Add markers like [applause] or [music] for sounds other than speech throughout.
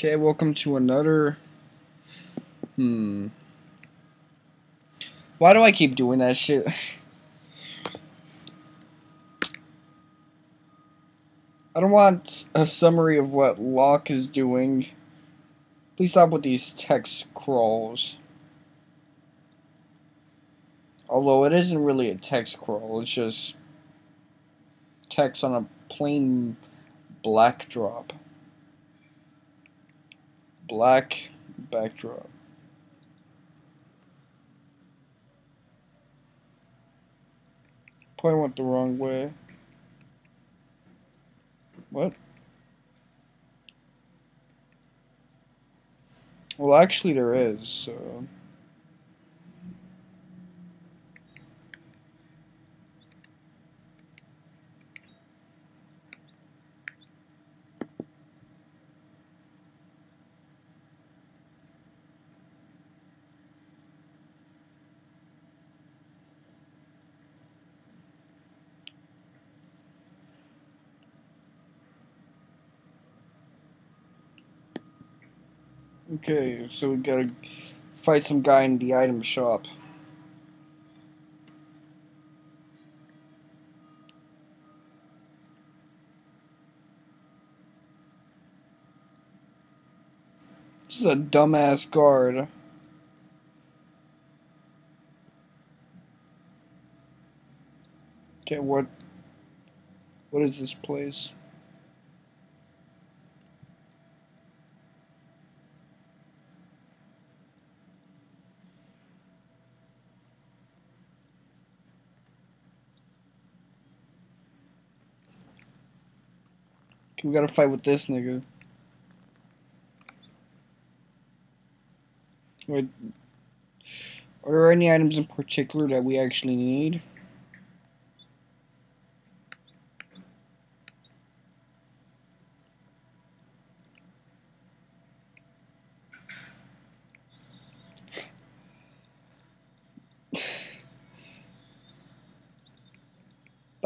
Okay, welcome to another... Hmm. Why do I keep doing that shit? [laughs] I don't want a summary of what Locke is doing. Please stop with these text crawls. Although it isn't really a text crawl, it's just text on a plain black drop. Black backdrop. Probably went the wrong way. What? Well, actually there is, so... Okay, so we gotta fight some guy in the item shop. This is a dumbass guard. Okay, what what is this place? We gotta fight with this nigga. Wait. Are there any items in particular that we actually need?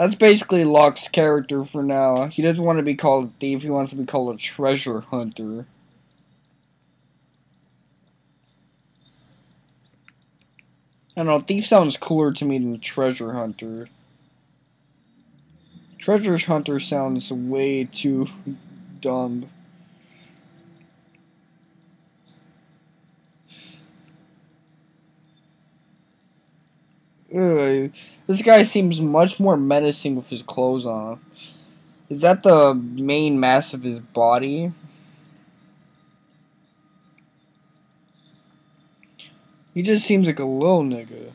That's basically Locke's character for now. He doesn't want to be called a thief, he wants to be called a treasure hunter. I don't know, thief sounds cooler to me than treasure hunter. Treasure hunter sounds way too dumb. This guy seems much more menacing with his clothes on. Is that the main mass of his body? He just seems like a little nigga.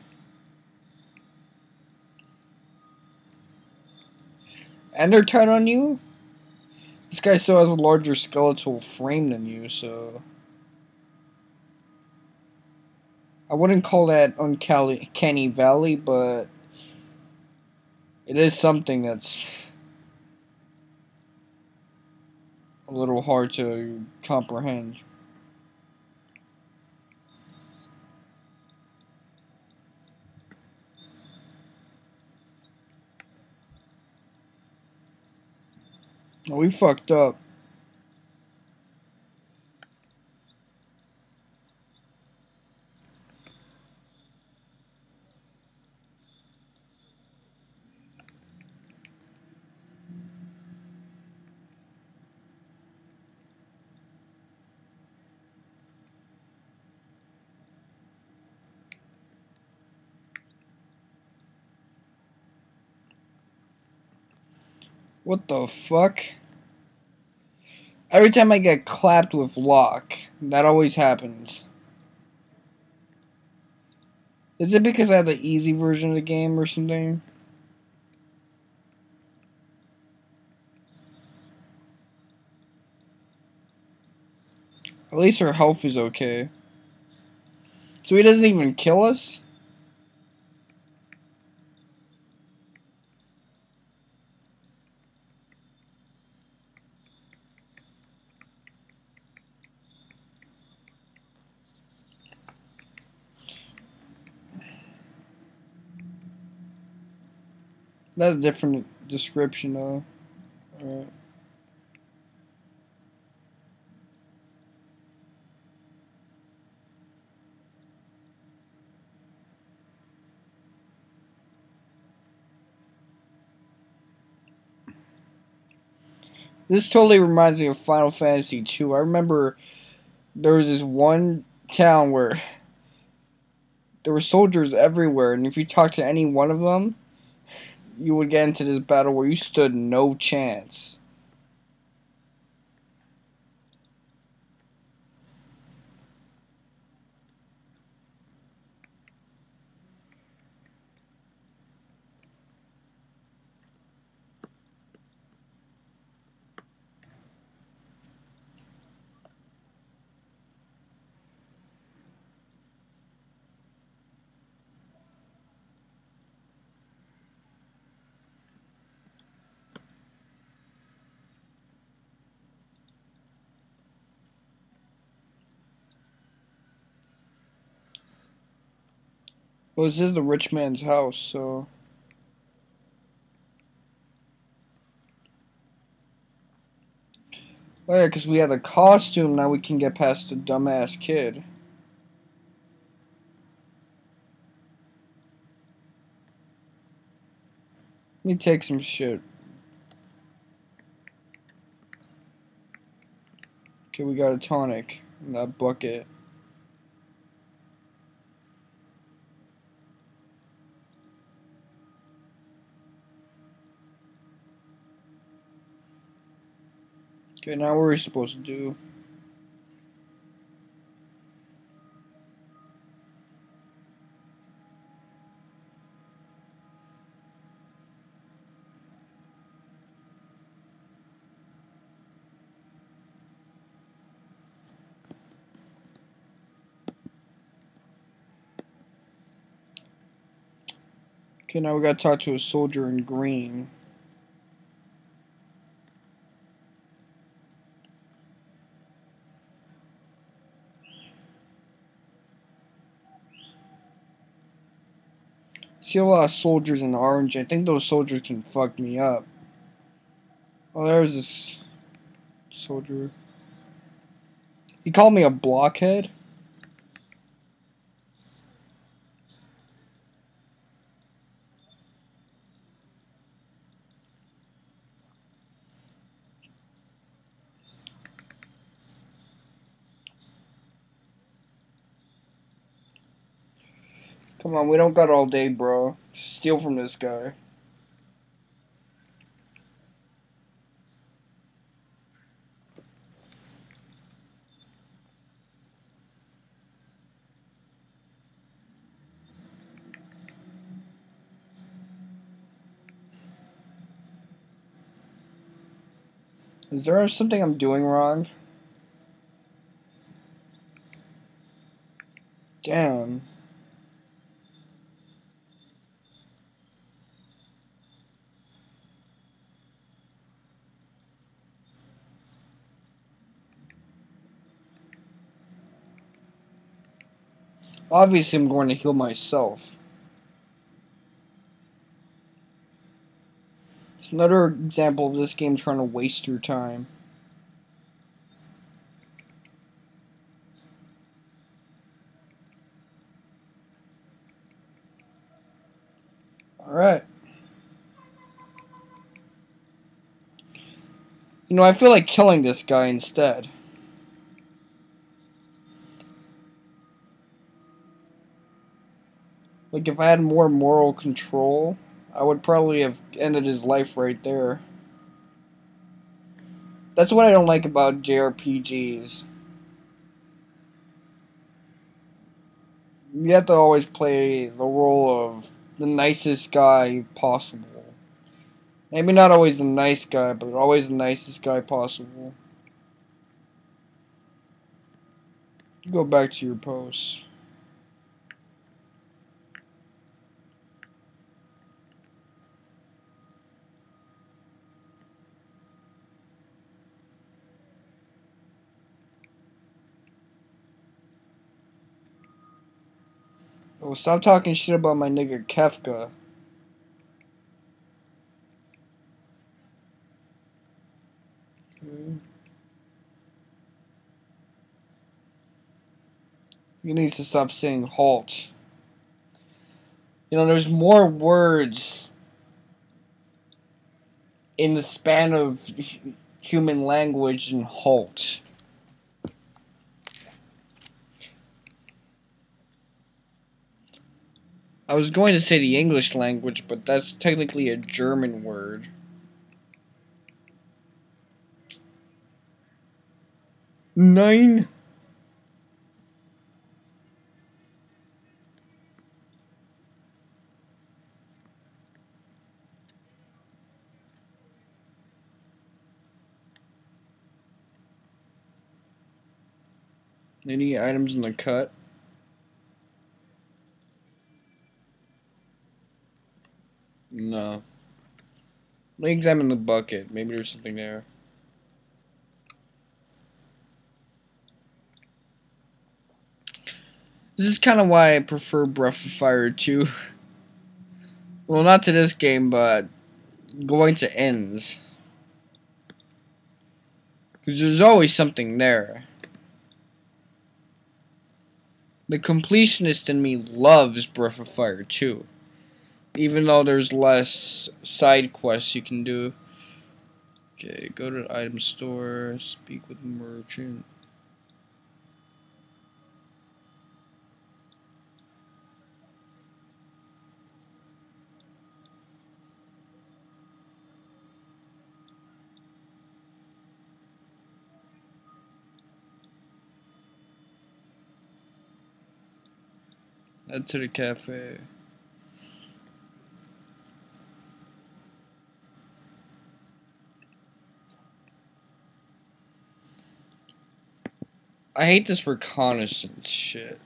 They're tight on you? This guy still has a larger skeletal frame than you, so... I wouldn't call that uncanny valley, but it is something that's a little hard to comprehend. We fucked up. What the fuck? Every time I get clapped with Locke, that always happens. Is it because I have the easy version of the game or something? At least her health is okay. So he doesn't even kill us? That's a different description, though. This totally reminds me of Final Fantasy II. I remember there was this one town where [laughs] there were soldiers everywhere, and if you talk to any one of them, you would get into this battle where you stood no chance. Well, this is the rich man's house, so... Oh yeah, because we have the costume, now we can get past the dumbass kid. Let me take some shit. Okay, we got a tonic in that bucket. Okay, now what are we supposed to do? Okay, now we gotta talk to a soldier in green. See a lot of soldiers in orange. I think those soldiers can fuck me up. Oh, there's this soldier. He called me a blockhead. Come on, we don't got all day, bro. Steal from this guy. Is there something I'm doing wrong? Damn. Obviously, I'm going to heal myself. It's another example of this game trying to waste your time. Alright. You know, I feel like killing this guy instead. Like, if I had more moral control, I would probably have ended his life right there. That's what I don't like about JRPGs. You have to always play the role of the nicest guy possible. Maybe not always the nice guy, but always the nicest guy possible. Go back to your post. Oh, stop talking shit about my nigga Kefka. You need to stop saying halt. You know, there's more words in the span of human language than halt. I was going to say the English language, but that's technically a German word. Nine. Any items in the cut? No. Let me examine the bucket. Maybe there's something there. This is kind of why I prefer Breath of Fire 2. [laughs] well, not to this game, but going to ends. Because there's always something there. The completionist in me loves Breath of Fire 2. Even though there's less side quests you can do. Okay, go to the item store, speak with the merchant. Head to the cafe. I hate this reconnaissance shit.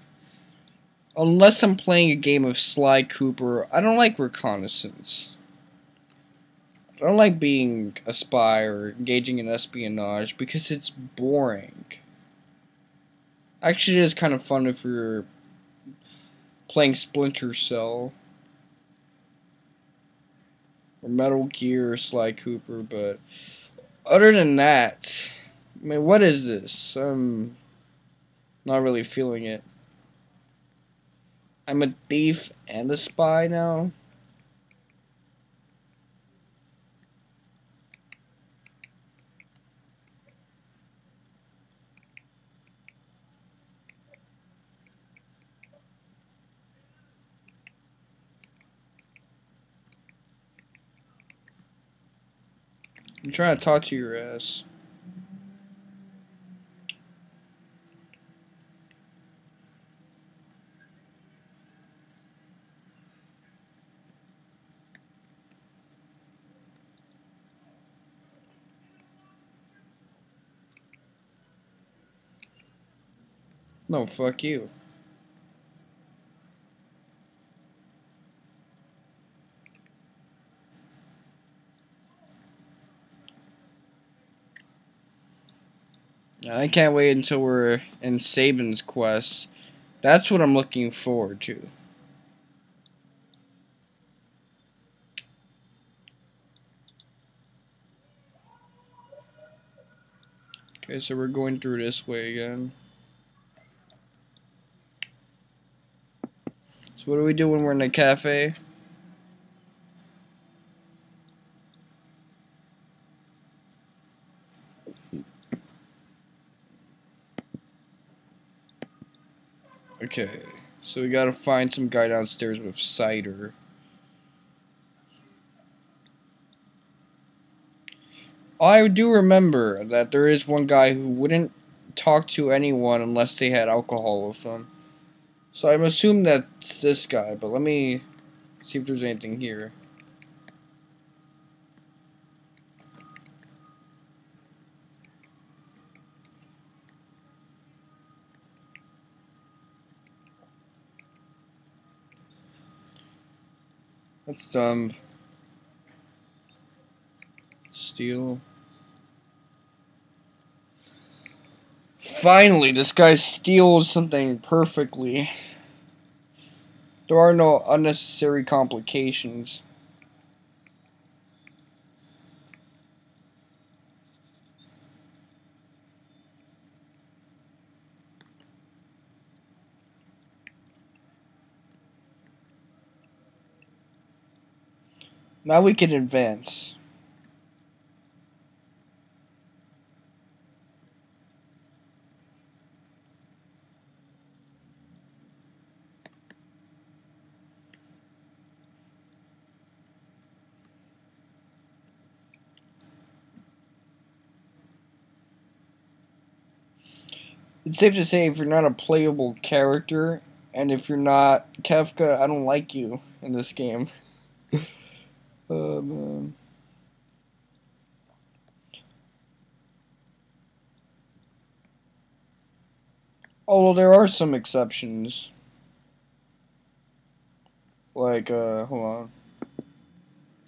Unless I'm playing a game of Sly Cooper, I don't like reconnaissance. I don't like being a spy or engaging in espionage because it's boring. Actually, it is kind of fun if you're playing Splinter Cell or Metal Gear or Sly Cooper, but other than that, I mean, what is this? I'm not really feeling it. I'm a thief and a spy now. I'm trying to talk to your ass. No, fuck you. I can't wait until we're in Sabin's quest. That's what I'm looking forward to. Okay, so we're going through this way again. So what do we do when we're in a cafe? Okay, so we gotta find some guy downstairs with cider. I do remember that there is one guy who wouldn't talk to anyone unless they had alcohol with them. So I'm assuming that's this guy, but let me see if there's anything here. That's dumb. Steal. Finally, this guy steals something perfectly. There are no unnecessary complications. Now we can advance. It's safe to say if you're not a playable character and if you're not Kefka, I don't like you in this game. oh [laughs] man. Although there are some exceptions. Like, uh, hold on.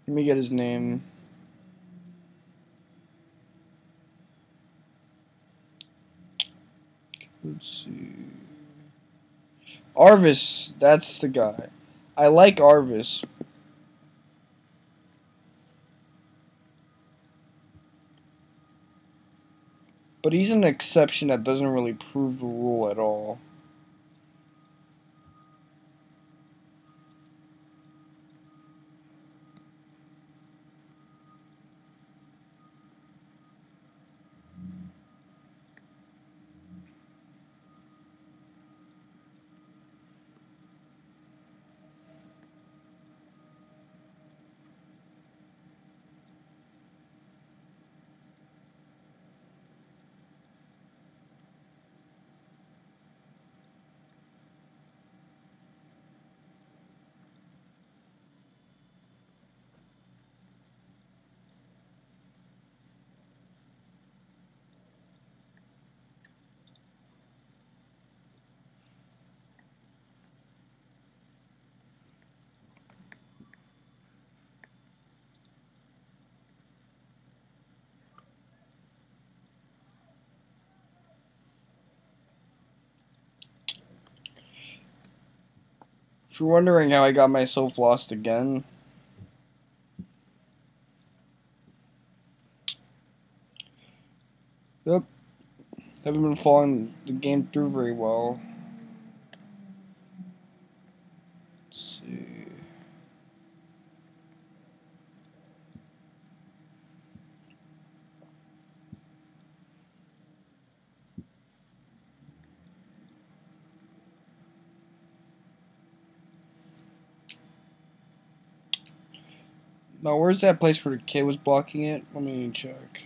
Let me get his name. Let's see. Arvis, that's the guy. I like Arvis. But he's an exception that doesn't really prove the rule at all. If you're wondering how I got myself lost again, Yep. Haven't been following the game through very well. Let's see. Now, where's that place where the kid was blocking it? Let me check.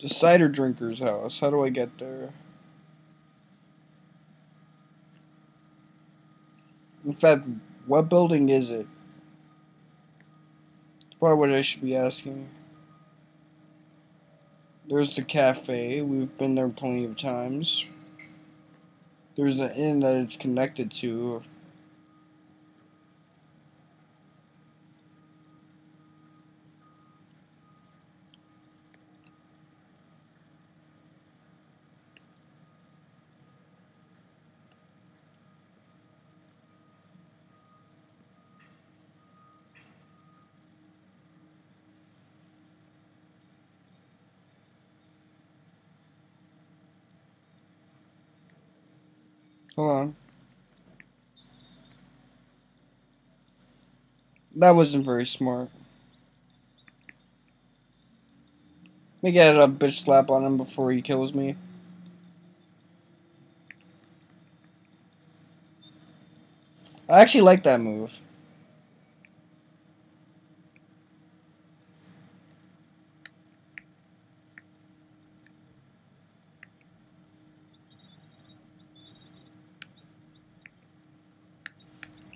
The cider drinker's house. How do I get there? In fact, what building is it? That's probably what I should be asking. There's the cafe. We've been there plenty of times. There's an inn that it's connected to. Hold on. That wasn't very smart. Let me get a bitch slap on him before he kills me. I actually like that move.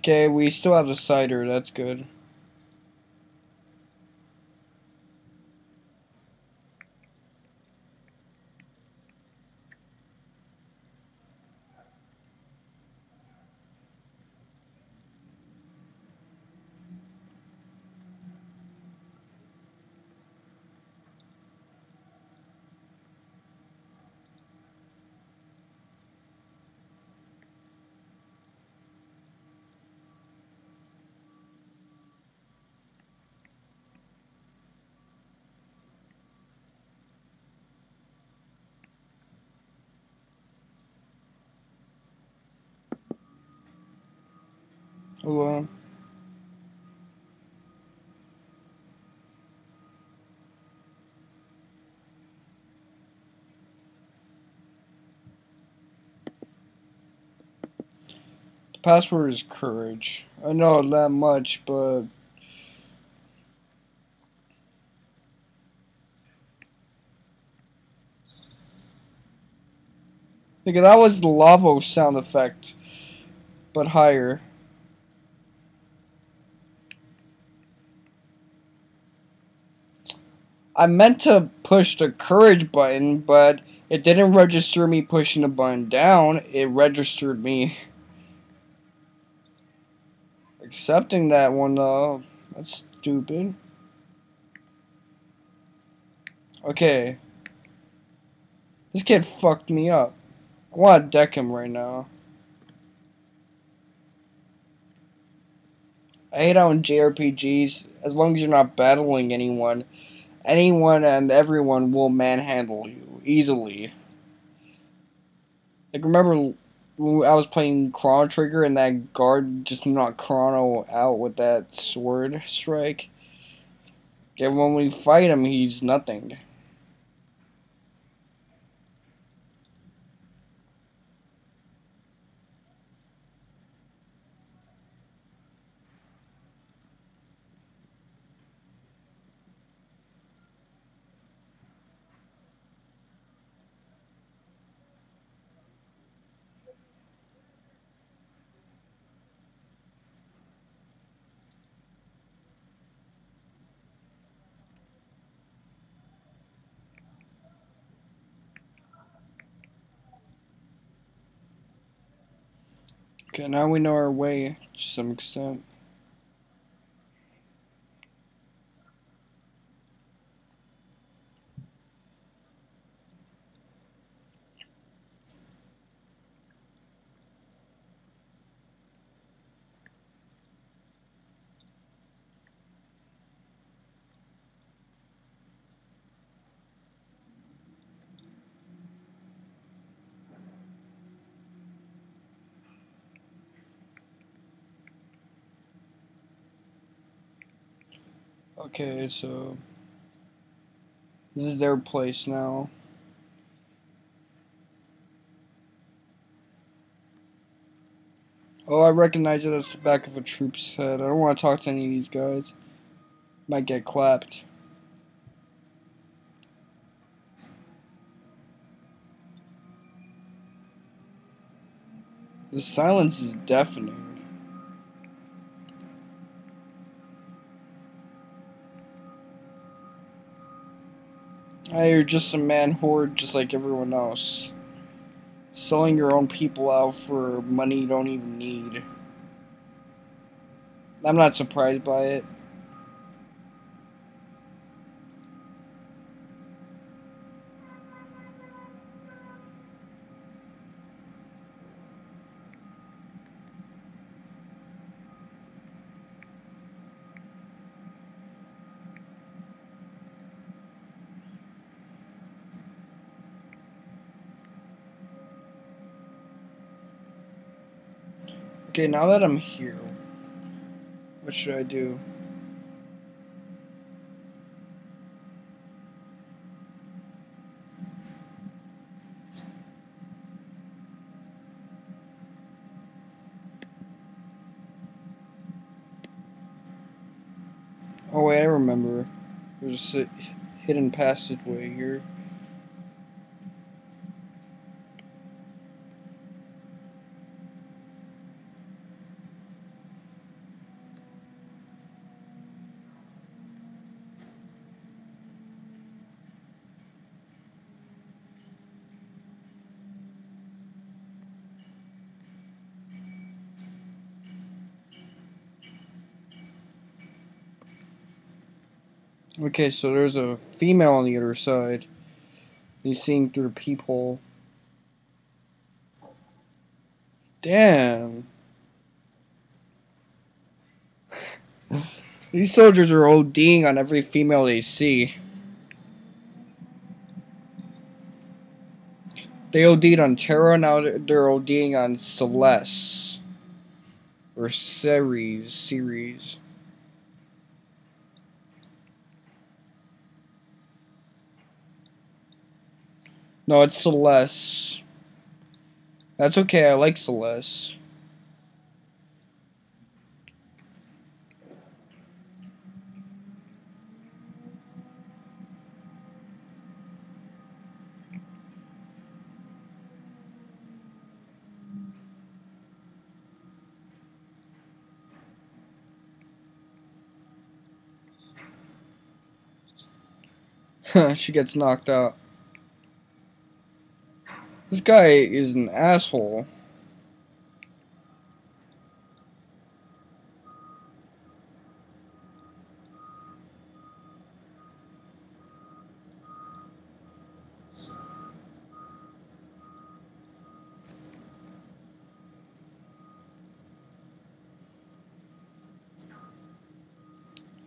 Okay, we still have the cider, that's good. The password is courage. I know that much, but Nigga, that was the lava sound effect, but higher. I meant to push the courage button, but it didn't register me pushing the button down. It registered me accepting that one, though. That's stupid. Okay. This kid fucked me up. I want to deck him right now. I hate in JRPGs, as long as you're not battling anyone, anyone and everyone will manhandle you easily. Like, remember when I was playing Chrono Trigger and that guard just knocked Chrono out with that sword strike? Yeah, when we fight him, he's nothing. Okay, now we know our way to some extent. Okay, so this is their place now. Oh, I recognize it as the back of a troop's head. I don't want to talk to any of these guys. Might get clapped. The silence is deafening. You're just a man horde just like everyone else. Selling your own people out for money you don't even need. I'm not surprised by it. Okay, now that I'm here, what should I do? Oh wait, I remember. There's a hidden passageway here. Okay, so there's a female on the other side. He's seeing through the peephole. Damn. [laughs] These soldiers are ODing on every female they see. They OD'd on Terra, now they're ODing on Celeste. Or Ceres, series. No, it's Celeste. That's okay, I like Celeste. [laughs] she gets knocked out. This guy is an asshole.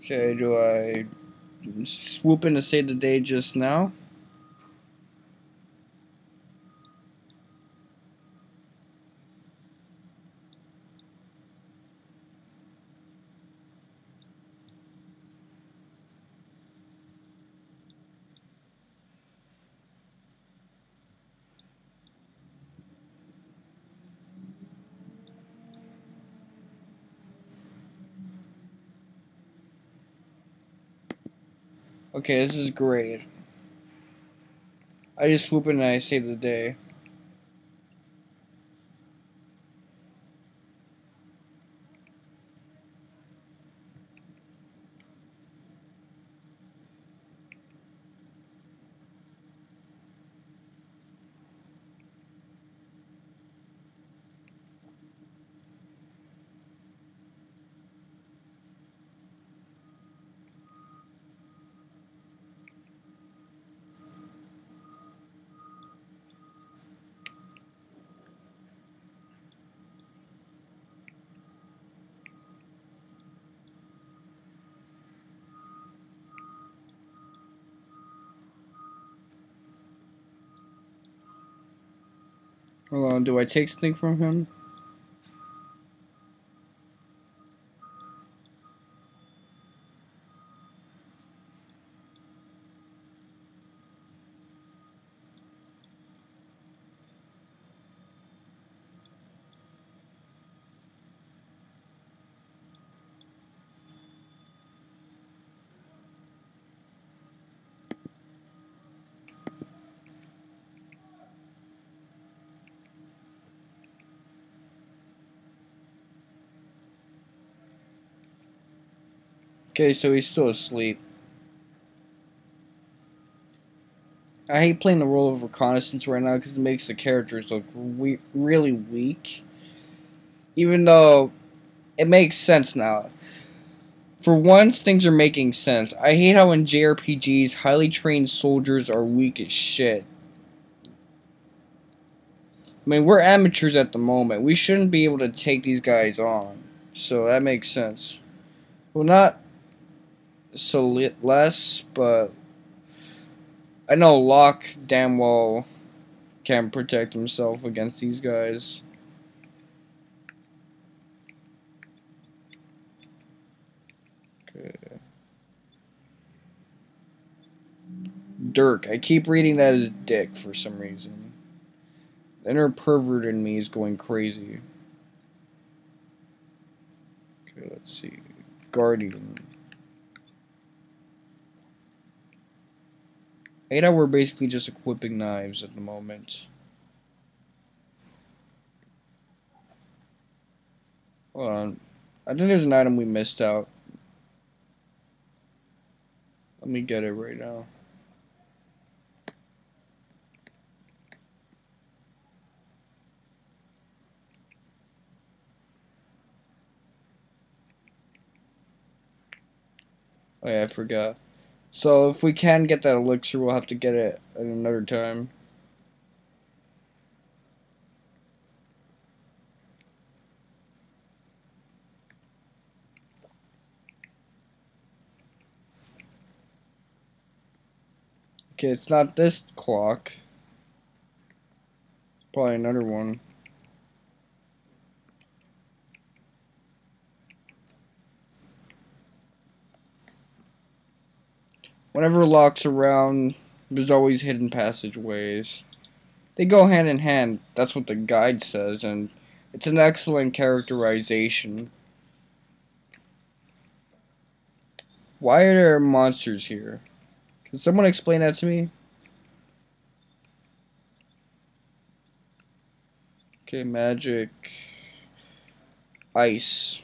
Okay, do I swoop in to save the day just now? Okay, this is great. I just swoop in and I save the day. Hold on, do I take something from him? Okay, so he's still asleep. I hate playing the role of reconnaissance right now because it makes the characters look we really weak. Even though it makes sense now. For once, things are making sense. I hate how in JRPGs, highly trained soldiers are weak as shit. I mean, we're amateurs at the moment. We shouldn't be able to take these guys on. So that makes sense. Well, not so less, but I know Locke damn well can protect himself against these guys. Dirk. I keep reading that as Dick for some reason. The inner pervert in me is going crazy. Okay, let's see. Guardian. Ada, we're basically just equipping knives at the moment. Hold on. I think there's an item we missed out. Let me get it right now. Oh yeah, I forgot. So if we can get that elixir, we'll have to get it at another time. Okay, it's not this clock. Probably another one. Whenever Locke's around, there's always hidden passageways. They go hand in hand, that's what the guide says, and it's an excellent characterization. Why are there monsters here? Can someone explain that to me? Okay, magic. Ice.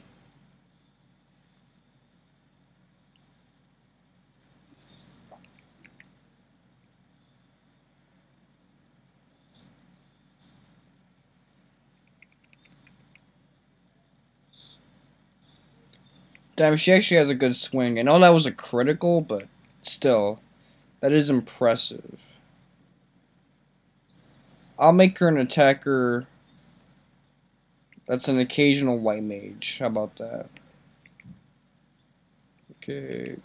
Damn, she actually has a good swing. I know that was a critical, but still, that is impressive. I'll make her an attacker that's an occasional white mage. How about that? Okay.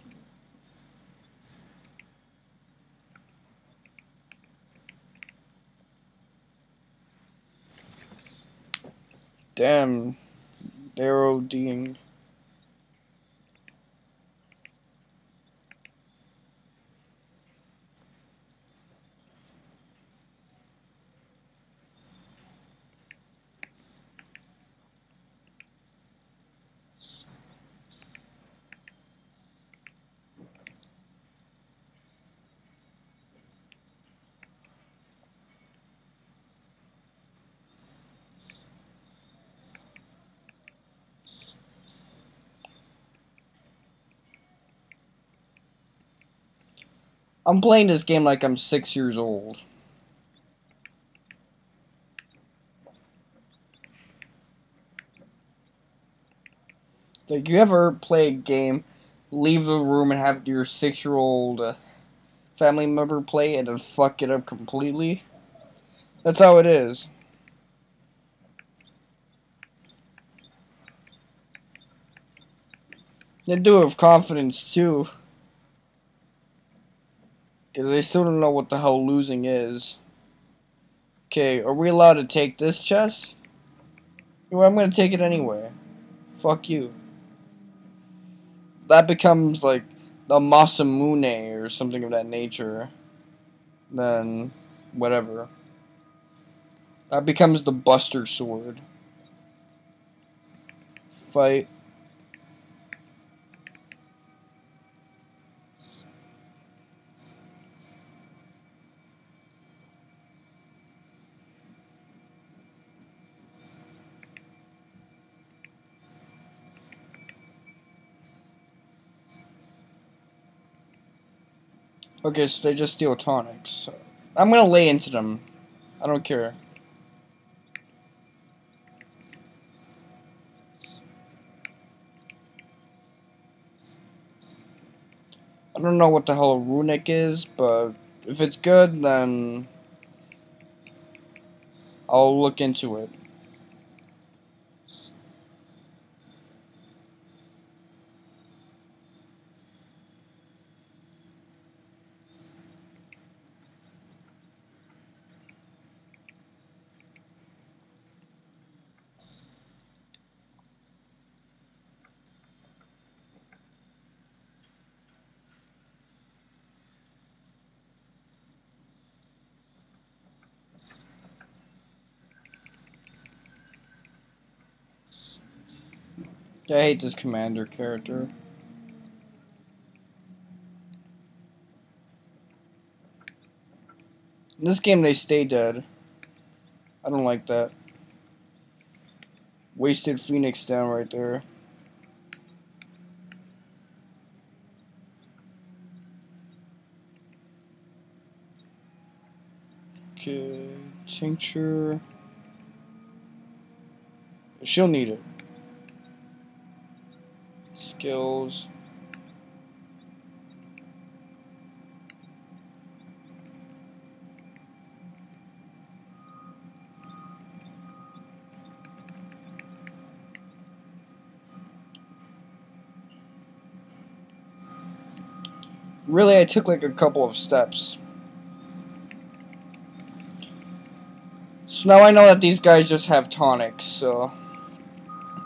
Damn. Arrow Ding. I'm playing this game like I'm six years old. Like, you ever play a game, leave the room and have your six-year-old uh, family member play and then fuck it up completely? That's how it is. You do it with confidence, too. Because they still don't know what the hell losing is. Okay, are we allowed to take this chest? Well, I'm going to take it anyway. Fuck you. That becomes like the Masamune or something of that nature. Then, whatever. That becomes the Buster Sword. Fight. Okay, so they just steal tonics. I'm gonna lay into them. I don't care. I don't know what the hell a runic is, but if it's good, then I'll look into it. I hate this commander character. In this game, they stay dead. I don't like that. Wasted Phoenix down right there. Okay, tincture. She'll need it skills. Really, I took like a couple of steps. So now I know that these guys just have tonics, so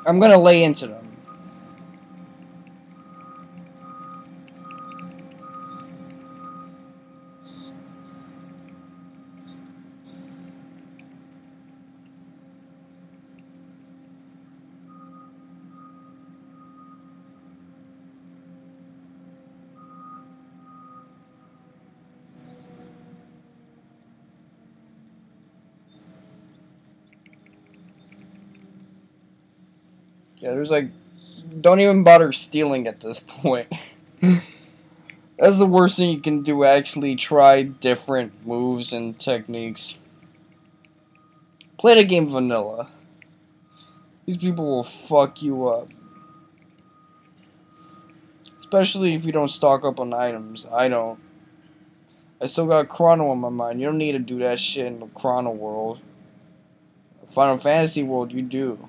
I'm gonna lay into them. Yeah, there's like, don't even bother stealing at this [laughs] point. That's the worst thing you can do, actually try different moves and techniques. Play the game vanilla. These people will fuck you up. Especially if you don't stock up on items. I don't. I still got Chrono on my mind. You don't need to do that shit in the Chrono world. Final Fantasy world, you do.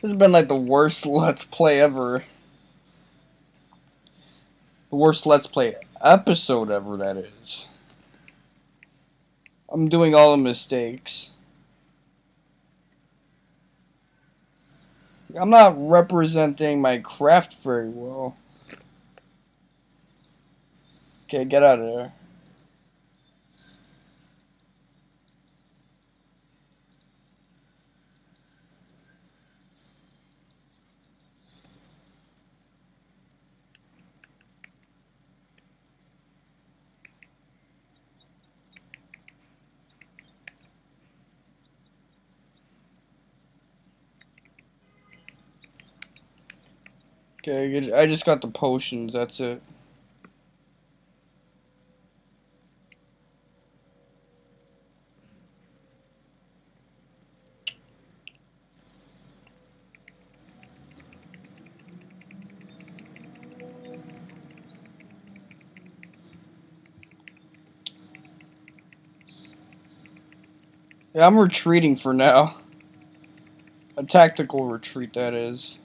This has been like the worst [laughs] Let's Play ever. The worst Let's Play episode ever, that is. I'm doing all the mistakes. I'm not representing my craft very well. Okay, get out of there. Okay, I just got the potions, that's it. Yeah, I'm retreating for now. A tactical retreat, that is.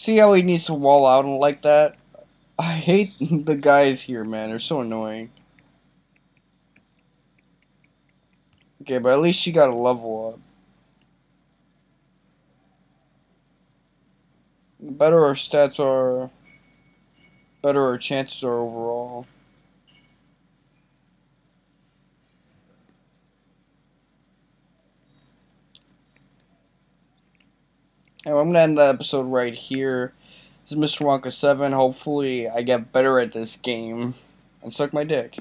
See how he needs to wall out like that? I hate [laughs] the guys here, man. They're so annoying. Okay, but at least she got a level up. The better our stats are, better our chances are overall. Anyway, I'm going to end the episode right here. This is Mr. Wonka 7. Hopefully, I get better at this game and suck my dick.